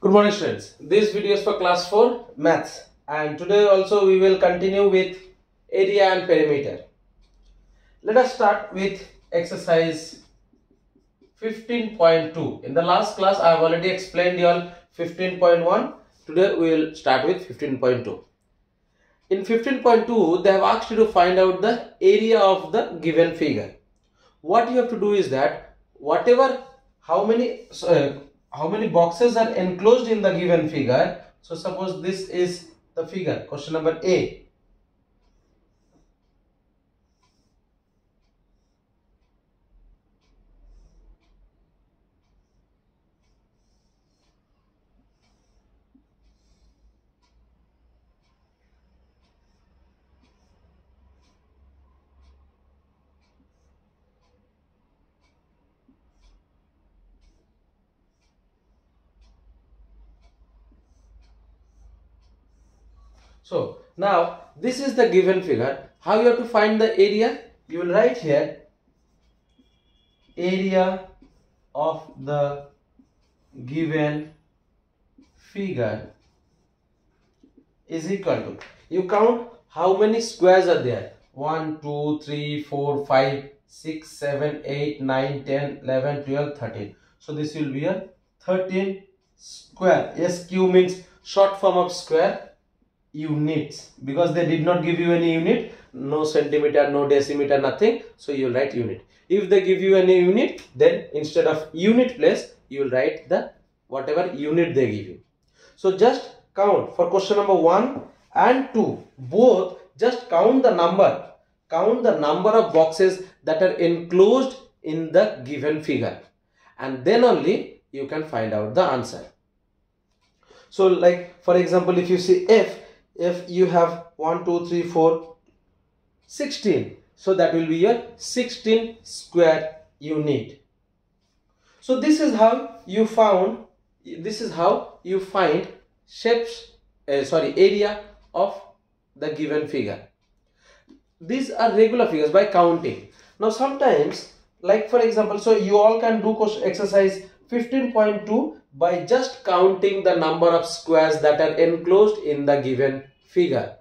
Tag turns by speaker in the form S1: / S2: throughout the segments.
S1: Good morning students. This video is for class 4 maths and today also we will continue with area and perimeter. Let us start with exercise 15.2. In the last class I have already explained you all 15.1. Today we will start with 15.2. In 15.2 they have asked you to find out the area of the given figure. What you have to do is that whatever how many uh, how many boxes are enclosed in the given figure? So suppose this is the figure. Question number a So now this is the given figure. How you have to find the area? You will write here area of the given figure is equal to you count how many squares are there 1 2 3 4 5 6 7 8 9 10 11 12 13 so this will be a 13 square sq means short form of square units because they did not give you any unit no centimeter no decimeter nothing. So you write unit. If they give you any unit then instead of unit place you will write the whatever unit they give you. So just count for question number 1 and 2 both just count the number. Count the number of boxes that are enclosed in the given figure. And then only you can find out the answer. So like for example if you see f if you have 1 2 3 4 16 so that will be your 16 square unit. So this is how you found this is how you find shapes uh, sorry area of the given figure. These are regular figures by counting. Now sometimes like for example so you all can do exercise 15.2 by just counting the number of squares that are enclosed in the given figure.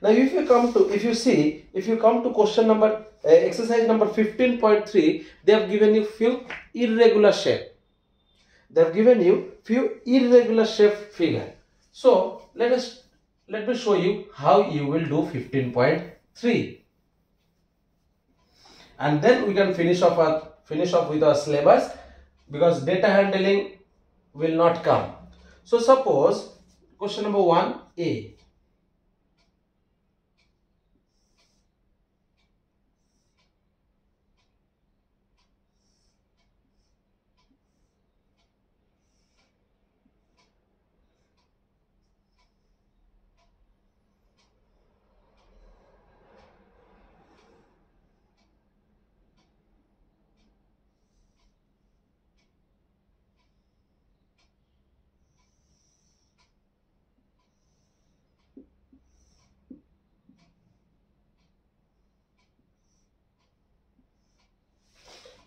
S1: Now if you come to, if you see, if you come to question number, uh, exercise number 15.3, they have given you few irregular shape. They have given you few irregular shape figure. So let us, let me show you how you will do 15.3 and then we can finish off our finish off with our syllabus because data handling will not come. So suppose question number 1a.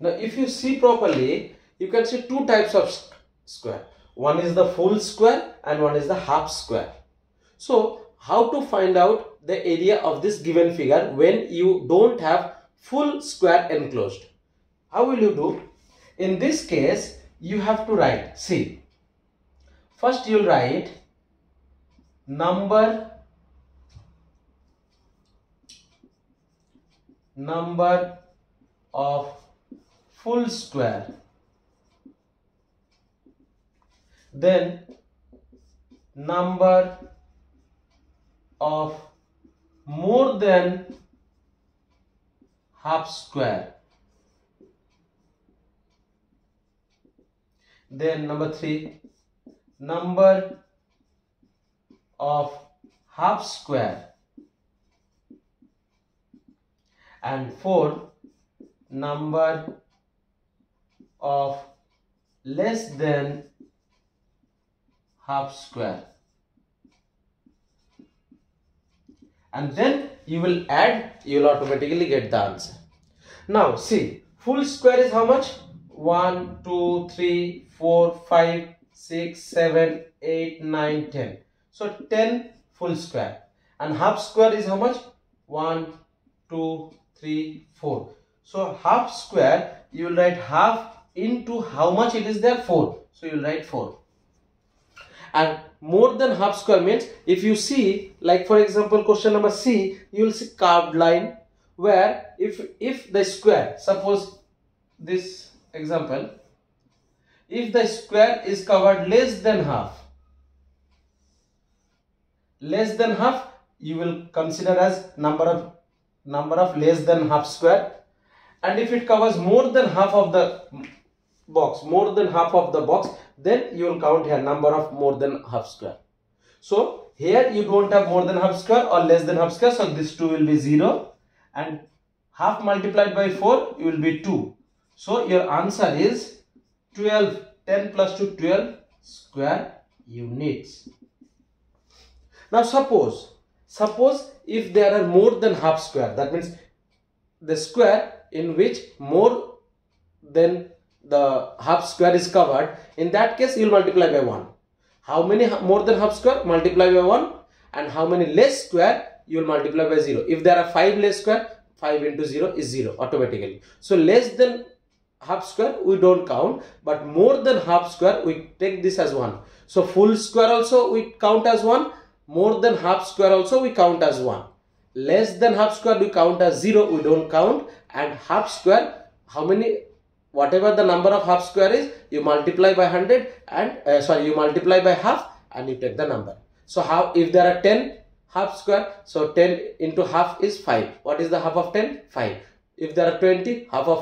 S1: Now if you see properly, you can see two types of square. One is the full square and one is the half square. So how to find out the area of this given figure when you don't have full square enclosed? How will you do? In this case, you have to write, see, first you'll write number number of full square. Then number of more than half square. Then number 3 number of half square. And 4 number of less than half square and then you will add you will automatically get the answer now see full square is how much 1 2 3 4 5 6, 7, 8, 9, 10. So 10 full square. And half square is how much? 1, 2, 3, 4. So half square, you will write half into how much it is there? 4. So you will write 4. And more than half square means if you see like for example question number C, you will see carved line where if if the square suppose this example if the square is covered less than half less than half you will consider as number of number of less than half square and if it covers more than half of the box more than half of the box then you will count here number of more than half square. So here you don't have more than half square or less than half square so this 2 will be 0 and half multiplied by 4 you will be 2 so your answer is 12 10 plus 2 12 square units. Now suppose suppose if there are more than half square that means the square in which more than the half square is covered in that case you will multiply by 1 how many more than half square? Multiply by 1 and how many less square? You will multiply by 0 if there are 5 less square 5 into 0 is 0 automatically. So less than half square we don't count. But more than half square we take this as 1 so full square also we count as 1 more than half square also we count as 1 less than half square we count as 0 we don't count. And half square how many whatever the number of half square is you multiply by 100 and uh, sorry you multiply by half and you take the number. So how if there are 10 half square so 10 into half is 5 what is the half of 10 5 if there are 20 half of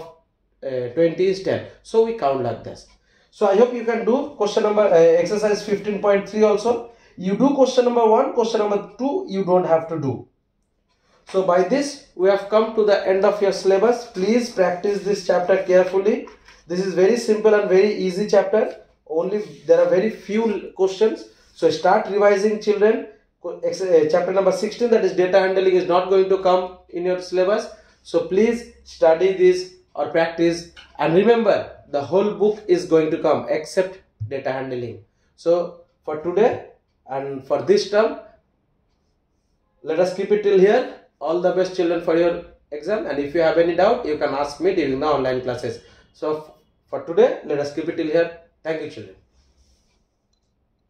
S1: uh, 20 is 10 so we count like this. So i hope you can do question number uh, exercise 15.3 also. You do question number 1 question number 2 you don't have to do so by this we have come to the end of your syllabus. Please practice this chapter carefully. This is very simple and very easy chapter. Only there are very few questions. So start revising children. Uh, chapter number 16 that is data handling is not going to come in your syllabus. So please study this or practice and remember the whole book is going to come except data handling. So for today and for this term let us keep it till here all the best children for your exam and if you have any doubt you can ask me during the online classes. So for today let us keep it till here. Thank you children